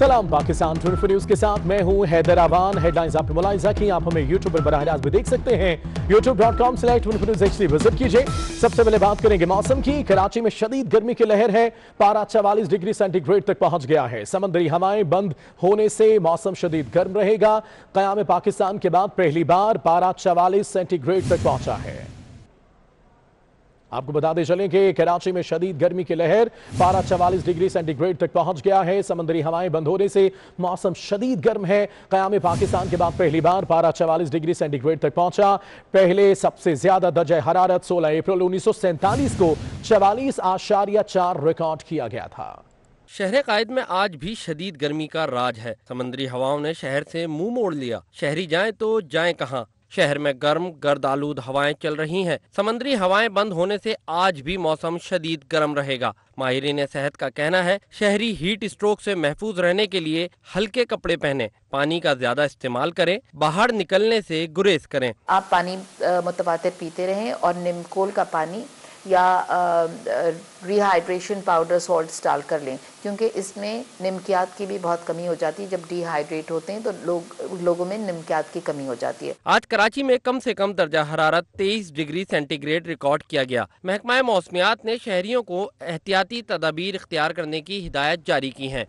सलाम, Pakistan twenty news के साथ मैं हूँ हैदर आवान। हेडलाइंस आपने मुलायजा की, आप हमें यूट्यूब पर बराह भी देख सकते हैं। YouTube dot com slash news H visit कीजिए। सबसे पहले बात करेंगे मौसम की। कराची में शदीद गर्मी की लहर है। पारा चवालीस डिग्री सेंटीग्रेड तक पहुँच गया है। समंदरी हवाएँ बंद होने से मौसम शदीद गर्म रहेगा। कयाम पाकिस्तान के बाद पहली बार पारा चवालीस सेंटीग्रेड तक पहुँचा है। आपको बताते चलें कि कराची में शदीद गर्मी की लहर, पारा चवालीस डिग्री सेंटीग्रेड तक पहुँच गया है। समंदरी हवाएँ बंद होने से मौसम शदीद गर्म है। कयाम पाकिस्तान के बाद पहली बार पारा चवालीस डिग्री सेंटीग्रेड तक पहुँचा। पहले सबसे ज़्यादा दर्ज हरारत 16 अप्रैल उन्नीस सौ सैंतालीस को चवालीस आशारिया चार रिकॉर्ड किया गया था। शहर कायद में आज भी शदीद गर्मी का राज है। समंदरी हवाओं ने शहर से मुँह मोड़ लिया। शहरी जाएँ तो जाएँ कहाँ? शहर में गर्म, गर्द आलूद हवाएँ चल रही हैं। समंदरी हवाएँ बंद होने से आज भी मौसम शदीद गर्म रहेगा। माहरीन सेहत का कहना है, शहरी हीट स्ट्रोक से महफूज रहने के लिए हल्के कपड़े पहने। पानी का ज़्यादा इस्तेमाल करें, बाहर निकलने से गुरेज करें। आप पानी मुतवा पीते रहें और निमकोल का पानी या रिहाइड्रेशन पाउडर सॉल्ट डाल कर लें। क्योंकि इसमें निमकियात की भी बहुत कमी हो जाती है। जब डिहाइड्रेट होते हैं तो लोग, लोगों में निमकियात की कमी हो जाती है। आज कराची में कम से कम दर्जा हरारत 23 डिग्री सेंटीग्रेड रिकॉर्ड किया गया। महकमा मौसमियात ने शहरियों को एहतियाती तदाबीर इख्तियार करने की हिदायत जारी की है।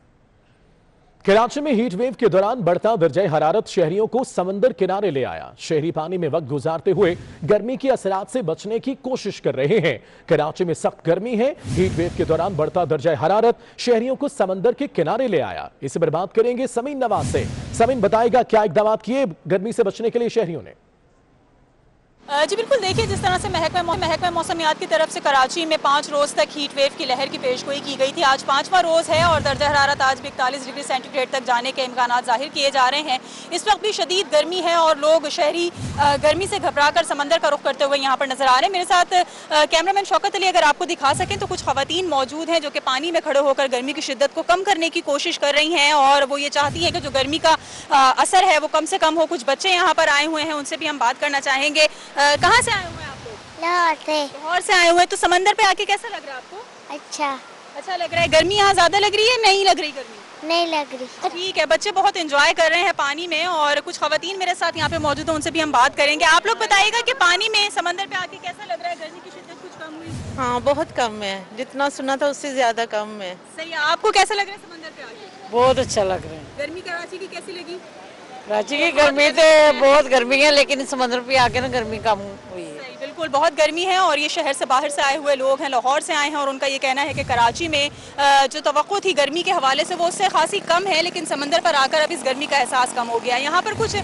कराची में हीट वेव के दौरान बढ़ता दर्जा हरारत शहरियों को समंदर किनारे ले आया। शहरी पानी में वक्त गुजारते हुए गर्मी के असरात से बचने की कोशिश कर रहे हैं। कराची में सख्त गर्मी है। हीट वेव के दौरान बढ़ता दर्जा हरारत शहरियों को समंदर के किनारे ले आया। इसे बर्बाद करेंगे समीन नवाज़ से। समीन बताएगा क्या इकदाम किए गर्मी से बचने के लिए शहरियों ने? जी बिल्कुल, देखिए, जिस तरह से महकमा महकमा मौसमियात की तरफ़ से कराची में पाँच रोज़ तक हीट वेव की लहर की पेशगोई की गई थी। आज पाँचवा रोज़ है और दर्जा हरारत आज भी इकतालीस डिग्री सेंटीग्रेड तक जाने के इम्कान ज़ाहिर किए जा रहे हैं। इस वक्त भी शदीद गर्मी है और लोग शहरी गर्मी से घबरा कर समंदर का रुख करते हुए यहाँ पर नज़र आ रहे हैं। मेरे साथ कैमरामैन शौकत अली अगर आपको दिखा सकें तो कुछ खातन मौजूद हैं जो कि पानी में खड़े होकर गर्मी की शिद्दत को कम करने की कोशिश कर रही हैं और वो ये चाहती हैं कि जो गर्मी का असर है वो कम से कम हो। कुछ बच्चे यहाँ पर आए हुए हैं, उनसे भी हम बात करना चाहेंगे। कहाँ से आए हुए हैं आप लोग? लाहौर से। लाहौर से आए हुए हैं तो समंदर पे आके कैसा लग रहा है आपको? अच्छा। अच्छा लग रहा है। गर्मी यहाँ ज़्यादा लग रही है नहीं लग रही गर्मी? नहीं लग रही। ठीक है बच्चे बहुत इंजॉय कर रहे हैं पानी में और कुछ खातन मेरे साथ यहाँ पे मौजूद है उनसे भी हम बात करेंगे। आप लोग बताइएगा कि पानी में समंदर पे आके कैसा लग रहा है? गर्मी की शिद्दत कुछ कम हुई? हाँ बहुत कम है। जितना सुना था उससे ज़्यादा कम है। सही है आपको कैसा लग रहा है समंदर पे आके? बहुत अच्छा लग रहा है। गर्मी कराची की कैसी लगी? कराची की गर्मी तो बहुत गर्मी है, लेकिन समुद्र पे आके ना गर्मी कम हुई है। बिल्कुल, बहुत गर्मी है और ये शहर से बाहर से आए हुए लोग हैं, लाहौर से आए हैं और उनका ये कहना है कि कराची में जो तो थी गर्मी के हवाले से, वो उससे खासी कम है, लेकिन समंदर पर आकर अब इस गर्मी का एहसास कम हो गया है। यहाँ पर कुछ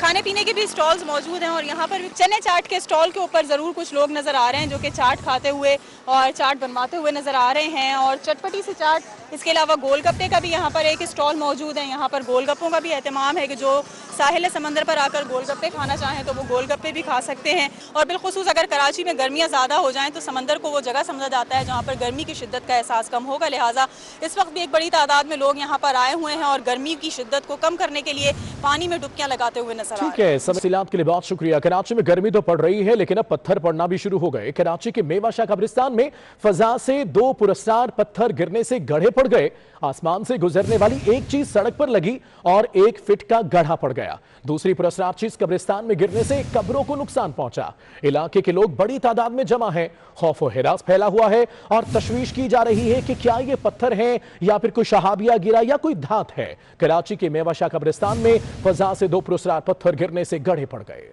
खाने पीने के भी स्टॉल्स मौजूद हैं और यहाँ पर चने चाट के स्टॉल के ऊपर ज़रूर कुछ लोग नज़र आ रहे हैं, जो कि चाट खाते हुए और चाट बनवाते हुए नज़र आ रहे हैं और चटपटी से चाट इसके अलावा गोलगप्पे का भी यहाँ पर एक स्टॉल मौजूद है। यहाँ पर गोलगप्पों का भी अहतमाम है कि जो साहिल समंदर पर आकर गोलगप्पे खाना चाहें तो वो गोलगप्पे भी खा सकते हैं। और बिलखसूस अगर कराची में गर्मियाँ ज़्यादा हो जाएँ तो समंदर को वो जगह समझा जाता है जहाँ पर गर्मी की शिद्दत का एहसास कम होगा। लिहाजा इस वक्त भी एक बड़ी तादाद में लोग यहाँ पर आए हुए हैं और गर्मी की शिद्दत को कम करने के लिए पानी में डुबकियाँ लगाते हुए नज़र ठीक है सबसिलात के लिए बहुत शुक्रिया। कराची में गर्मी तो पड़ रही है लेकिन अब पत्थर पड़ना भी शुरू हो गए। कराची के मेवाशाह कब्रिस्तान में फजा से दो पुरस्कार पत्थर गिरने से गढ़े पड़ गए। आसमान से गुजरने वाली एक चीज़ सड़क पर लगी और एक फिट का गढ़ा पड़ गया। दूसरी पुरस्कार चीज़ कब्रिस्तान में गिरने से कब्रों को नुकसान पहुँचा। इलाके के लोग बड़ी तादाद में जमा हैं। खौफ हिरास फैला हुआ है और तशवीश की जा रही है कि क्या ये पत्थर है या फिर कोई शहाबिया गिरा या कोई धात है। कराची के मेवाशाह कब्रिस्तान में फजा से दो पुरस्कार पत्थर गिरने से गढ़े पड़ गए।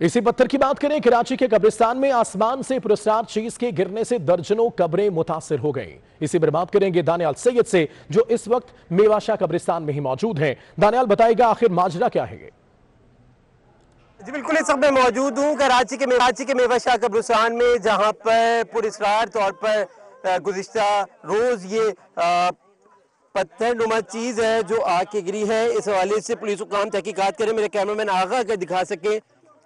इसी पत्थर की बात करें कराची के कब्रिस्तान में आसमान से पुरस्कार चीज़ के गिरने से दर्जनों कब्रें मुतासर हो गईं। इसी पर बात करेंगे दानियाल सैयद से, जो इस वक्त मेवाशाह कब्रिस्तान में ही मौजूद हैं। दानियाल बताएगा आखिर माजरा क्या है जी बिल्कुल, इस वक्त मैं मौजूद हूँ कराची के कराची के मेवाशाह कब्रिस्तान में, जहाँ पर पुरस्कार तौर पर गुज्त रोज ये पत्थर नुमा चीज़ है जो आग के गिरी है। इस हवाले से पुलिस काम तहकीकत करें। मेरे कैमरा मैन आगा अगर दिखा सके।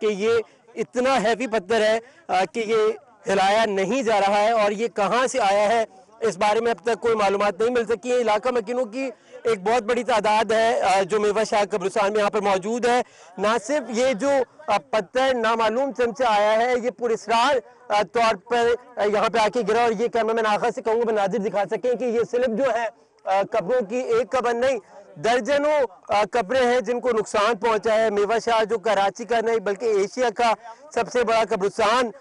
कि ये इतना हैवी पत्थर है कि ये हिलाया नहीं जा रहा है और ये कहाँ से आया है, इस बारे में अब तक कोई मालूम नहीं मिल सकी। है इलाका मकीनों की एक बहुत बड़ी तादाद है जो मेवा शाह कब्रस्तान में यहाँ पर मौजूद है। ना सिर्फ़ ये जो पत्थर नामालूम चमचा आया है, ये पुरस्कार तौर पर यहाँ पे आके गिरा और ये कैमरा मैन आखा से कहूँगा नाजिर दिखा सकें कि ये स्लिप जो है कब्रों की एक कब्र नहीं दर्जनों कब्रें हैं जिनको नुकसान पहुँचा है। मेवा शाह जो कराची का नहीं बल्कि एशिया का सबसे बड़ा कब्रिस्तान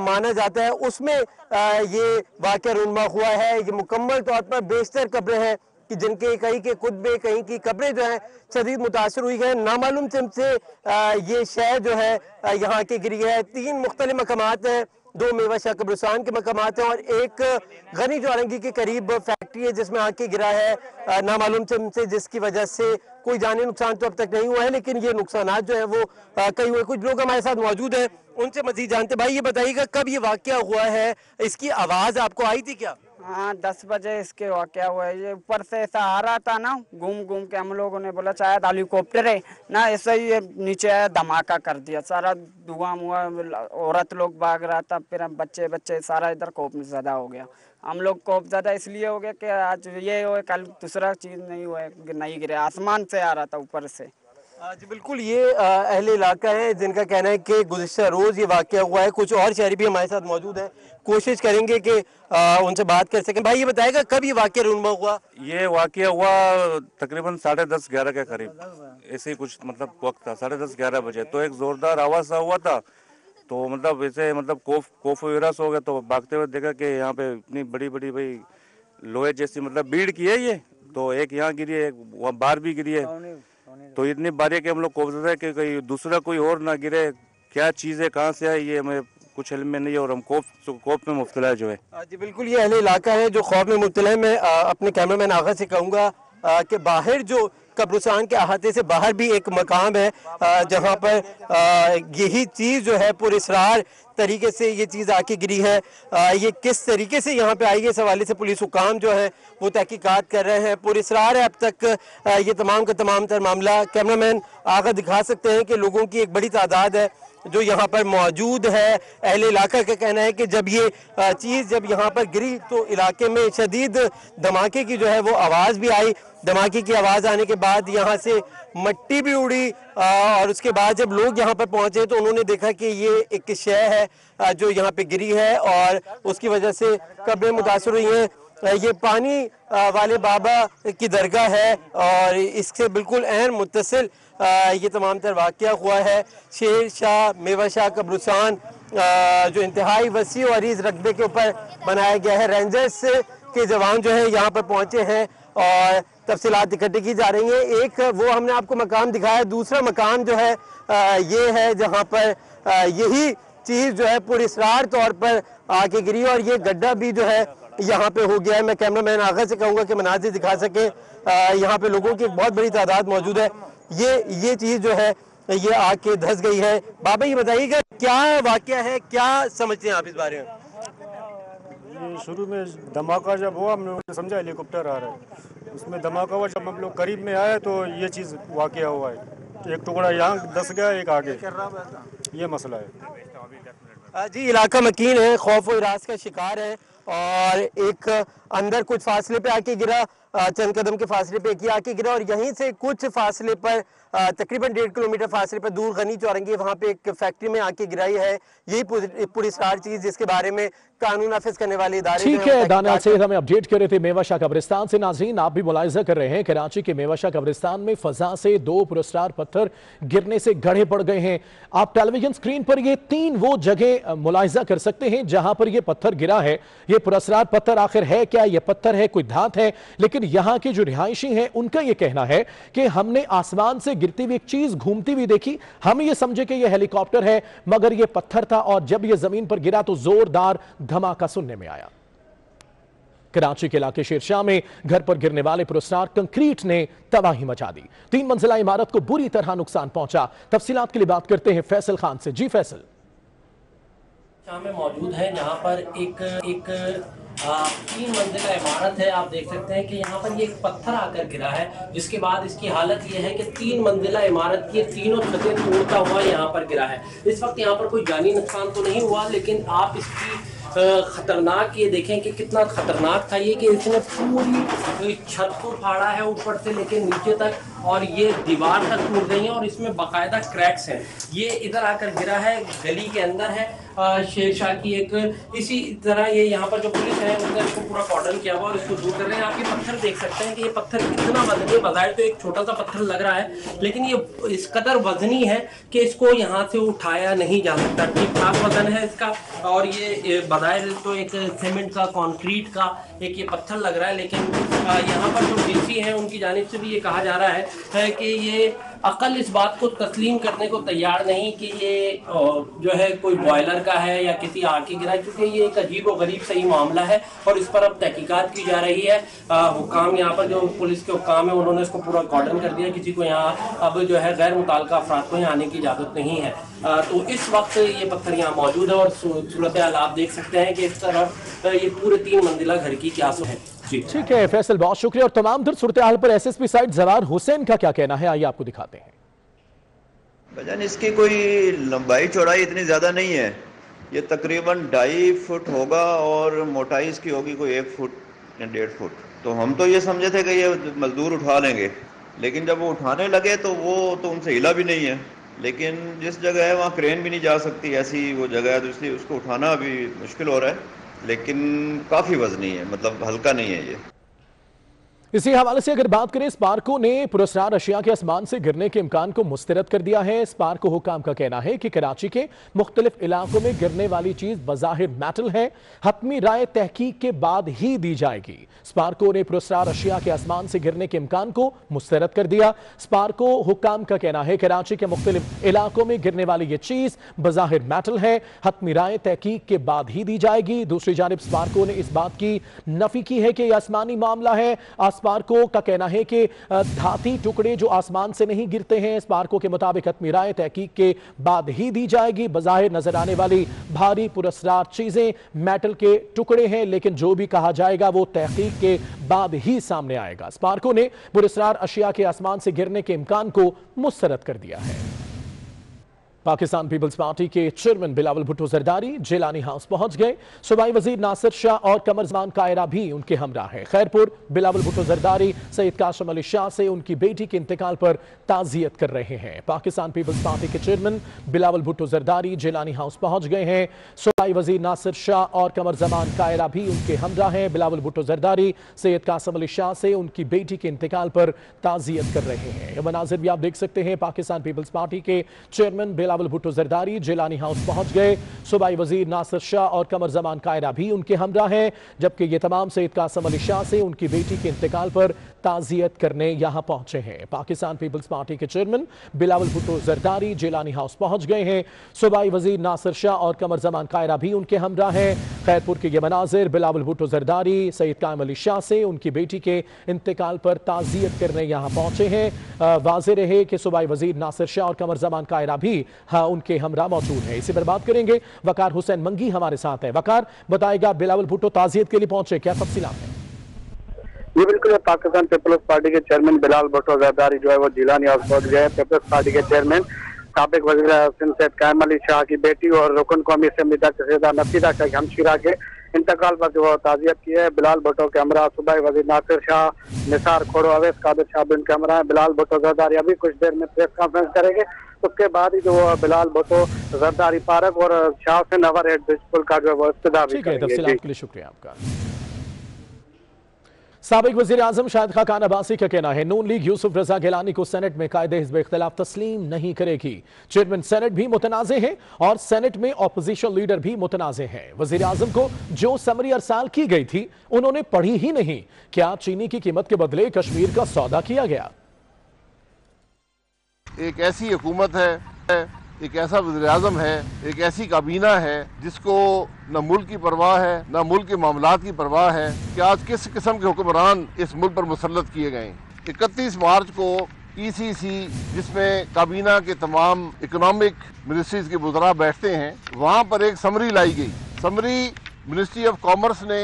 माना जाता है। उसमें अ, ये वाक़ रुनमा हुआ है। ये मुकम्मल तौर पर बेशतर कब्रें हैं कि जिनके कहीं के खुतबे कहीं की कब्रें जो हैं शदीद मुतासर हुई है। नामालूम चम से ये शहर जो है यहाँ के गिरी है। तीन मुख्तलि मकाम हैं। दो मेवा शाह कब्रिस्तान के मकाम हैं और एक गनी जारंगी के करीब फैक्ट्री है, जिसमें आके गिरा है। नामालूम से जिसकी वजह से कोई जानी नुकसान तो अब तक नहीं हुआ है, लेकिन ये नुकसान जो है वो कई हुए कुछ लोग हमारे साथ मौजूद हैं, उनसे मजीद जानते भाई, ये बताइएगा कब ये वाक़ हुआ है? इसकी आवाज़ आपको आई थी क्या? हाँ दस बजे इसके वाक़ हुआ है ये ऊपर से ऐसा आ रहा था ना, घूम घूम के हम लोगों ने बोला, शायद हेलीकॉप्टर है। ना, ऐसा ही ये नीचे आया, धमाका कर दिया, सारा धुआँ मुआ औरत लोग भाग रहा था, फिर हम बच्चे बच्चे, सारा इधर कोप ज़्यादा हो गया। हम लोग कोप ज़्यादा इसलिए हो गया कि आज ये हो, कल दूसरा चीज़ नहीं हुआ नहीं गिरे, आसमान से आ रहा था ऊपर से। जी, बिल्कुल, ये अहले इलाका है, जिनका कहना है कि गुज़श्ता रोज़ ये वाक़ हुआ है। कुछ और शहरी भी हमारे साथ मौजूद हैं। कोशिश करेंगे कि उनसे बात कर सकें। भाई, ये बताएगा, कब ये वाक़ रूनमा हुआ? ये वाकया हुआ तकरीबन साढ़े दस ग्यारह के करीब। ऐसे ही कुछ मतलब वक्त था, साढ़े दस ग्यारह बजे। तो एक जोरदार आवाज़ हुआ था। तो मतलब ऐसे मतलब कोफ कोफ हो गया तो भागते हुए देखा कि यहाँ पे इतनी बड़ी बड़ी भाई, लोहे जैसी मतलब भीड़ की है ये। तो एक यहाँ गिरी है, एक बाहर भी गिरी है। तो इतनी बारी के हम लोग कोफ है कि कहीं दूसरा कोई और ना गिरे। क्या चीज़ है? कहाँ से है? ये हमें कुछ हल में नहीं और हम कोफ कोफ में मुबतला है जो है। जी, बिल्कुल, ये अहले इलाका है जो खौफ में मुबतला है। मैं अपने कैमरामैन आगा से कहूँगा कि बाहर जो कब्रिस्तान के अहाते से बाहर भी एक मकाम है जहाँ पर यही चीज़ जो है पुरसरार तरीके से ये चीज़ आके गिरी है। ये किस तरीके से यहाँ पे आई है? इस हवाले से पुलिस हुकाम जो है, वो तहकीकत कर रहे हैं। पुरसरार है अब तक ये तमाम का तमाम तर मामला कैमरामैन आगा दिखा सकते हैं कि लोगों की एक बड़ी तादाद है। जो यहाँ पर मौजूद है, अहले इलाका का कहना है कि जब ये चीज़ जब यहाँ पर गिरी तो इलाके में शदीद धमाके की जो है वो आवाज़ भी आई। धमाके की आवाज़ आने के बाद यहाँ से मट्टी भी उड़ी और उसके बाद जब लोग यहाँ पर पहुँचे तो उन्होंने देखा कि ये एक शय है जो यहाँ पे गिरी है और उसकी वजह से कब्रें मुतासर हुई हैं। ये पानी वाले बाबा की दरगाह है और इससे बिल्कुल अहम मुतसिल ये तमाम तर वाक़ हुआ है। शेर शाह मेवा शाह कब्रुस्तान जो इंतहाई वसी और अरीज रकबे के ऊपर बनाया गया है। रेंजर्स के जवान जो है, यहाँ पर पहुँचे हैं और तफसीलात इकट्ठी की जा रही हैं। एक वो हमने आपको मकाम दिखाया, दूसरा मकाम जो है ये है जहाँ पर यही चीज़ जो है पुरस्रार तौर पर आके गिरी और ये गड्ढा भी जो है यहाँ पे हो गया है। मैं कैमरा मैन आगा से कहूँगा कि मनाजिर दिखा सके। यहाँ पे लोगों की एक बहुत बड़ी तादाद मौजूद है। ये ये चीज़ जो है ये आके धस गई है। बाबा ये बताइएगा क्या वाक्य है क्या समझते हैं आप इस बारे में? ये शुरू में धमाका जब हुआ हमने उन्हें समझा हेलीकॉप्टर आ रहा है। उसमें धमाका हुआ जब हम लोग करीब में आए तो ये चीज़ वाक़ हुआ है। एक टुकड़ा यहाँ दस गया एक आगे। ये मसला है। जी इलाका मकीन है खौफ और इराज का शिकार है। और एक अंदर कुछ फासले पे आके गिरा चंद कदम के फासले पे एक आके गिरा और यहीं से कुछ फासले पर तकरीबन डेढ़ किलोमीटर फासले पर दूर गनी चौरंगी वहाँ पे एक फैक्ट्री में आके गिराई है। यही पुर- पुरस्कार चीज़ जिसके बारे में कानून नाफिज करने वाले इदारे ठीक है दानियाल सैयद हमें अपडेट कर रहे थे मेवाशाह कब्रिस्तान से। नाजरीन आप भी मुलायजा कर रहे हैं कराची के मेवाशाह कब्रिस्तान में फजा से दो पुरस्कार पत्थर गिरने से गढ़े पड़ गए हैं। आप टेलीविज़न स्क्रीन पर ये तीन वो जगह मुलायजा कर सकते हैं जहाँ पर ये पत्थर गिरा है। ये पुरस्कार पत्थर आखिर है क्या? ये पत्थर है कोई धात है? लेकिन यहाँ के जो रिहायशी हैं उनका ये कहना है कि हमने आसमान से गिरती हुई एक चीज़ घूमती हुई देखी। हम ये समझे कि ये हेलीकॉप्टर है, मगर ये पत्थर था और जब ये ज़मीन पर गिरा तो जोरदार धमाका सुनने में आया। कराची के इलाके शेरशाह में घर पर गिरने वाले पुरस्कार कंक्रीट ने तबाही मचा दी। तीन मंजिला इमारत को बुरी तरह नुकसान पहुँचा। तफसीलात के लिए बात करते हैं फैसल खान से। जी फैसल। में मौजूद है, जहाँ पर एक एक तीन मंजिला इमारत है, आप देख सकते हैं कि यहाँ पर ये एक पत्थर आकर गिरा है। जिसके बाद इसकी हालत ये है कि तीन मंजिला इमारत की तीनों छतें तोड़ता हुआ यहाँ पर गिरा है। इस वक्त यहाँ पर कोई जानी नुकसान तो नहीं हुआ, लेकिन आप इसकी खतरनाक ये देखें कि कितना खतरनाक था ये कि इसने पूरी छत को फाड़ा है ऊपर से लेके नीचे तक, और ये दीवार तक टूट गई है, और इसमें बाकायदा क्रैक्स हैं। ये इधर आकर गिरा है, गली के अंदर है शेरशाह की एक इसी तरह ये यहाँ पर जो पुलिस है उनका इसको पूरा कॉर्डन किया हुआ और इसको दूर कर रहे हैं। आप ये पत्थर देख सकते हैं कि ये पत्थर कितना वजनी है। बाज़ार तो एक छोटा सा पत्थर लग रहा है लेकिन ये इस कदर वजनी है कि इसको यहाँ से उठाया नहीं जा सकता। ठीक ठाक वज़न है इसका। और ये, बाज़ार तो एक सीमेंट का कॉन्क्रीट का एक ये पत्थर लग रहा है लेकिन यहाँ पर जो डीसी हैं उनकी जानब से भी ये कहा जा रहा है कि ये अकल इस बात को तस्लीम करने को तैयार नहीं कि ये जो है कोई बॉयलर का है या किसी आग की गिरा क्योंकि ये एक अजीब और गरीब सही मामला है और इस पर अब तहकीकात की जा रही है। हुकाम यहाँ पर जो पुलिस के हुकाम है, उन्होंने इसको पूरा कॉर्डन कर दिया किसी को यहाँ अब जो है गैर मुतल अफराद को यहाँ आने की इजाज़त नहीं है। तो इस वक्त ये पत्थर यहाँ मौजूद है और सूरत आप देख सकते हैं कि इस तरफ़ ये पूरे तीन मंजिला घर की क्या है। जी। ठीक है फैसल बहुत शुक्रिया। और तमाम तर सूरत हाल पर एसएसपी साइड जवार हुसैन का क्या कहना है? आइए आपको दिखाते हैं। भजन इसकी कोई लंबाई चौड़ाई इतनी ज़्यादा नहीं है। ये तकरीबन ढाई फुट होगा और मोटाई इसकी होगी कोई एक फुट या डेढ़ फुट। तो हम तो ये समझे थे कि ये मजदूर उठा लेंगे। लेकिन जब वो उठाने लगे तो वो तो उनसे हिला भी नहीं है। लेकिन जिस जगह है वहाँ क्रेन भी नहीं जा सकती। ऐसी वो जगह है तो इसलिए उसको उठाना अभी मुश्किल हो रहा है। लेकिन काफ़ी वजनी है मतलब हल्का नहीं है ये। इसी हवाले से अगर बात करें, स्पार्को ने पुरस्कार रशिया के आसमान से गिरने के इम्कान को मुस्तरद कर दिया है। स्पार्को हुकाम का कहना है कि कराची के मुख्तलिफ़ इलाकों में गिरने वाली चीज़ बजाहिर मेटल है। हतमी राय तहकीक के बाद ही दी जाएगी। स्पार्को ने पुरस्कार अशिया के आसमान से गिरने के इम्कान को मुस्तरद कर दिया। स्पार्को हुकाम का कहना है, कराची के मुख्तलिफ़ इलाकों में गिरने वाली ये चीज़ बजाहिर मेटल है। हतमी राय तहकीक के बाद ही दी जाएगी। दूसरी जानब, स्पार्को ने इस बात की नफी की है कि यह आसमानी मामला है। स्पार्को का कहना है कि धाती टुकड़े जो आसमान से नहीं गिरते हैं स्पार्को के मुताबिक हतमी राय तहकीक के बाद ही दी जाएगी। बजाहिर नज़र आने वाली भारी पुरस्कार चीज़ें मेटल के टुकड़े हैं, लेकिन जो भी कहा जाएगा वो तहकीक के बाद ही सामने आएगा। स्पार्को ने पुरस्कार अशिया के आसमान से गिरने के इम्कान को मुस्तरद कर दिया है। पाकिस्तान पीपल्स पार्टी के चेयरमैन बिलावल भुट्टो जरदारी जेलानी हाउस पहुँच गए। सूबाई वज़ीर नासिर शाह और कमर जमान कायरा भी उनके हमरा हैं। खैरपुर, बिलावल भुट्टो जरदारी, सैयद काशम अली शाह से उनकी बेटी के इंतकाल पर ताजियत कर रहे हैं। पाकिस्तान पीपल्स पार्टी के चेयरमैन बिलावल भुट्टो जरदारी जेलानी हाउस पहुँच गए हैं। सूबाई वज़ीर नासिर शाह और कमर जमान कायरा भी उनके हमरा हैं। बिलावल भुट्टो जरदारी, सैयद कासम अली शाह से उनकी बेटी के इंतकाल पर ताजियत कर रहे हैं। मनाजिर भी आप देख सकते हैं, पाकिस्तान पीपल्स पार्टी के चेयरमैन बिलावल भुट्टो जरदारी, जेलानी हाउस पहुँच गए। सूबाई वज़ीर नासिर शाह और कमर जमान कायरा भी उनके हमरा हैं, जबकि ये तमाम सैयद कासम अली शाह से उनकी बेटी के इंतकाल पर ताजियत करने यहाँ पहुँचे हैं। पाकिस्तान पीपल्स पार्टी के चेयरमैन बिलावल भुट्टो जरदारी, जेलानी हाउस पहुँच गए हैं। सूबाई वज़ीर नासिर शाह और कमर जमान कायरा भी उनके हमरा हैं। खैरपुर के ये मनाजिर बिलावल भुट्टो जरदारी, सैयद कायम अली शाह से उनकी बेटी के इंतकाल पर ताजियत करने यहाँ पहुँचे हैं। वाज़ेह रहे कि सूबाई वज़ीर नासिर शाह और कमर जमान कायरा भी हाँ उनके हमरा मौजूद हैं। इसी पर बात करेंगे। वकार हुसैन मंगी हमारे साथ है। वकार, बताएगा बिलावल भुट्टो ताजियत के लिए पहुँचे, क्या तफसी है? जी, बिल्कुल पाकिस्तान पीपल्स पार्टी के चेयरमैन बिलाल भुट्टो जरदारी जो है वो जिला न्याज पहुँच गए पीपल्स पार्टी के चेयरमैन सबक वजी हसन सैद कायम अली शाह की बेटी और रुकन कौमी असम्बली तक नफीदा का हमशीरा के इंतकाल पर जो ताजियत की है। बिलाल भट्टो कैमरा सुबह वज़ीर नासिर शाह निसार खोड़ो अवेस कादिर शाह बिन कैमरा हमरा बिलाल भट्टो जरदारी अभी कुछ देर में प्रेस कॉन्फ्रेंस करेंगे। उसके बाद ही जो बिलाल भट्टो जरदारी पार्क और शाह से नवर हेड ब्रिज का जो है वो इब्तदा भी ठीक है आपका। सबक वजी आज़म शाहिद खाकान अब्बासी का कहना है, नून लीग यूसुफ रजा गिलानी को सेनेट में कायदे हिजब इख्तलाफ तस्लीम नहीं करेगी। चेयरमैन सेनेट भी मुतनाज़ हैं और सेनेट में ऑपोजिशन लीडर भी मुतनाज़ हैं। वजी अजम को जो समरी अरसाल की गई थी, उन्होंने पढ़ी ही नहीं। क्या चीनी की कीमत के बदले कश्मीर का सौदा किया गया? एक ऐसी हुकूमत है एक ऐसा वजी अजम है, एक ऐसी काबीना है, जिसको न मुल्क की परवाह है, न मुल्क के मामला की परवाह है कि आज किस किस्म के हुक्मरान इस मुल्क पर मुसलत किए गए इकतीस मार्च को ई सी सी जिसमें काबीना के तमाम इकोनॉमिक मिनिस्ट्रीज के बुजरा बैठते हैं, वहाँ पर एक समरी लाई गई। समरी मिनिस्ट्री ऑफ़ कॉमर्स ने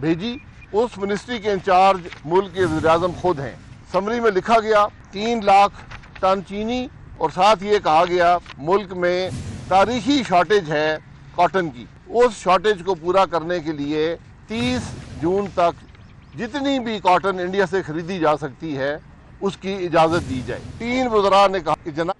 भेजी। उस मिनिस्ट्री के इंचार्ज मुल्क के वजी अजम खुद हैं। समरी में लिखा गया, तीन लाख टन चीनी और साथ ये कहा गया, मुल्क में तारीखी शॉर्टेज है कॉटन की। उस शॉर्टेज को पूरा करने के लिए 30 जून तक जितनी भी कॉटन इंडिया से खरीदी जा सकती है, उसकी इजाज़त दी जाए। तीन वजरा ने कहा कि जना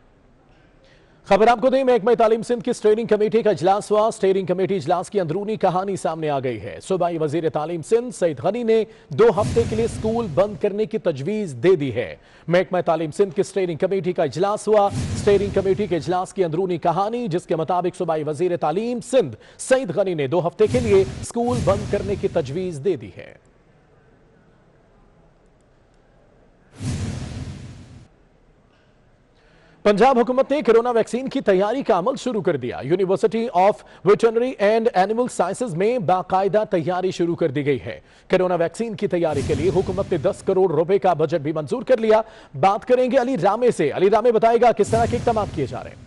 खबर आपको दें, महकमा तालीम सिंध की स्टेयरिंग कमेटी का इजलास हुआ। स्टेयरिंग कमेटी इजलास की अंदरूनी कहानी सामने आ गई है। सूबाई वज़ीर तालीम सिंध सईद गनी ने दो हफ़्ते के लिए स्कूल बंद करने की तजवीज दे दी है। महकमा तालीम सिंध की स्टेयरिंग कमेटी का इजलास हुआ। स्टेयरिंग कमेटी के इजलास की अंदरूनी कहानी, जिसके मुताबिक सूबाई वज़ीर तालीम सिंध सईद गनी ने दो हफ़्ते के लिए स्कूल बंद करने की तजवीज दे दी है। पंजाब हुकूमत ने कोरोना वैक्सीन की तैयारी का अमल शुरू कर दिया। University of veterinary and animal sciences में बाकायदा तैयारी शुरू कर दी गई है। कोरोना वैक्सीन की तैयारी के लिए हुकूमत ने 10 करोड़ रुपए का बजट भी मंजूर कर लिया। बात करेंगे अली रामे से। अली रामे, बताएगा किस तरह के इकदाम किए जा रहे हैं?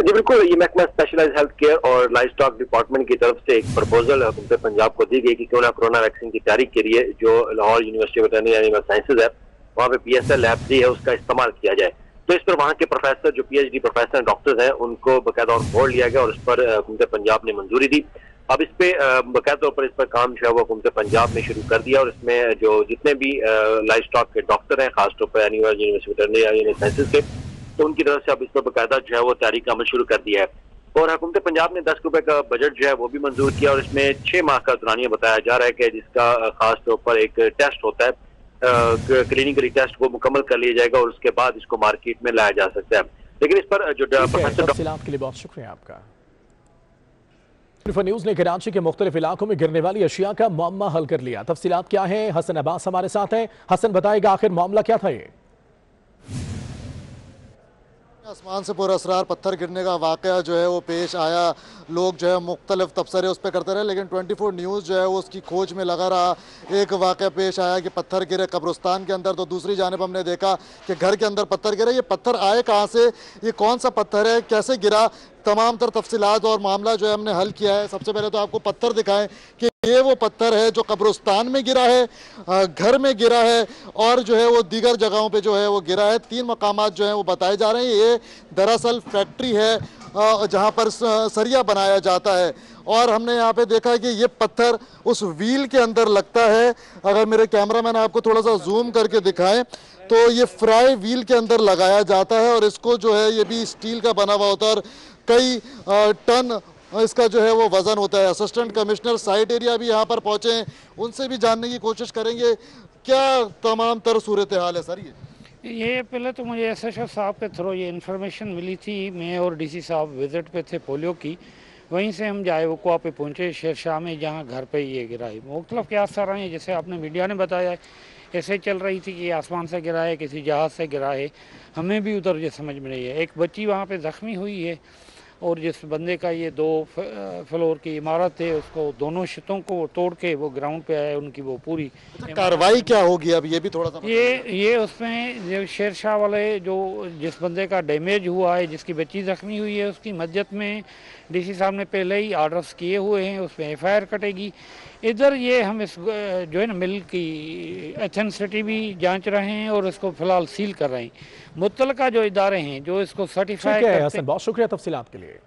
जी, बिल्कुल। ये महकमा स्पेशलाइज हेल्थ केयर और लाइफ स्टॉक डिपार्टमेंट की तरफ़ से एक प्रपोजल हुकूमत पंजाब को दी गई कि क्यों ना कोरोना वैक्सीन की तैयारी के लिए जो Lahore university veterinary animal sciences है, वहाँ पे पी एस एल लैब है, उसका इस्तेमाल किया जाए। तो इस पर वहाँ के प्रोफेसर जो पीएचडी प्रोफेसर डॉक्टर्स हैं, उनको बाकायदा और बोर्ड लिया गया और इस पर हुकूमत पंजाब ने मंजूरी दी। अब इस पे बाकायदा तौर पर इस पर काम जो है वो हुकूमत पंजाब ने शुरू कर दिया और इसमें जो जितने भी लाइफ स्टॉक के डॉक्टर हैं खासतौर पर यूनिवर्सिटी साइंसेज के तो उनकी तरफ़ से अब इस पर बाकायदा जो है वो तैयारी का अमल शुरू कर दिया है। और हुकूमत पंजाब ने दस रुपए का बजट जो है वो भी मंजूर किया और इसमें छह माह का दौरानिया बताया जा रहा है कि जिसका खासतौर पर एक टेस्ट होता है। क्लिनिकली टेस्ट को मुकम्मल कर लिया जाएगा और उसके बाद इसको मार्केट में लाया जा सकता है। लेकिन इस पर जो प्रोफेसर के लिए बहुत शुक्रिया आपका। न्यूज़ ने कराची के मुख्तलिफ़ इलाकों में गिरने वाली अशिया का मामला हल कर लिया। तफसीत क्या है? हसन अब्बास हमारे साथ हैं। हसन बताएगा आखिर मामला क्या था ये? आसमान से पूरा असरार, पत्थर गिरने का वाक़ जो है वो पेश आया। लोग जो है मुख्तलिफ़ तबसरे उस पर करते रहे, लेकिन 24 न्यूज़ जो है वो उसकी खोज में लगा रहा एक वाक़ पेश आया कि पत्थर गिरे कब्रस्तान के अंदर। तो दूसरी जानब हमने देखा कि घर के अंदर पत्थर गिरे। ये पत्थर आए कहाँ से? ये कौन सा पत्थर है? कैसे गिरा? तमाम तर तफसीत और मामला जो है हमने हल किया है। सबसे पहले तो आपको पत्थर दिखाएँ कि ये वो पत्थर है जो कब्रस्तान में गिरा है घर में गिरा है और जो है वो दीगर जगहों पे जो है वो गिरा है। तीन मकाम जो हैं वो बताए जा रहे हैं। ये दरअसल फैक्ट्री है जहाँ पर सरिया बनाया जाता है और हमने यहाँ पे देखा है कि ये पत्थर उस व्हील के अंदर लगता है। अगर मेरे कैमरा मैन आपको थोड़ा सा जूम करके दिखाएँ तो ये फ्राई व्हील के अंदर लगाया जाता है और इसको जो है ये भी स्टील का बना हुआ होता है और कई टन इसका जो है वो वज़न होता है। असिस्टेंट कमिश्नर साइट एरिया भी यहाँ पर पहुँचे हैं। उनसे भी जानने की कोशिश करेंगे। क्या तमाम तर सूरत हाल है सर ये? ये पहले तो मुझे एस एच ओ साहब के थ्रू ये इन्फॉर्मेशन मिली थी। मैं और डीसी साहब विज़िट पे थे पोलियो की। वहीं से हम जाए वकुआ पे पहुँचे शेर शाह में, जहाँ घर पे ये गिरा है मुख्तफ क्या असर हैं जैसे आपने मीडिया ने बताया ऐसे चल रही थी कि आसमान से गिरा है किसी जहाज़ से गिरा है हमें भी उधर ये समझ में नहीं है। एक बच्ची वहाँ पर ज़ख्मी हुई है। और जिस बंदे का ये दो फ्लोर की इमारत है उसको दोनों शितों को तोड़ के वो ग्राउंड पे आए उनकी वो पूरी अच्छा, कार्रवाई क्या होगी अब? ये भी थोड़ा सा ये ये उसमें जो शेर शाह वाले जो जिस बंदे का डैमेज हुआ है जिसकी बच्ची जख्मी हुई है उसकी मस्जिद में डीसी साहब ने पहले ही आर्डर्स किए हुए हैं उसमें एफ़ कटेगी। इधर ये हम इस जो है ना मिल की एथेंसिटी भी जाँच रहे हैं और इसको फ़िलहाल सील कर रहे हैं। मुतलका जो इदारे हैं जो इसको सर्टिफाई बहुत शुक्रिया तफसी आपके लिए।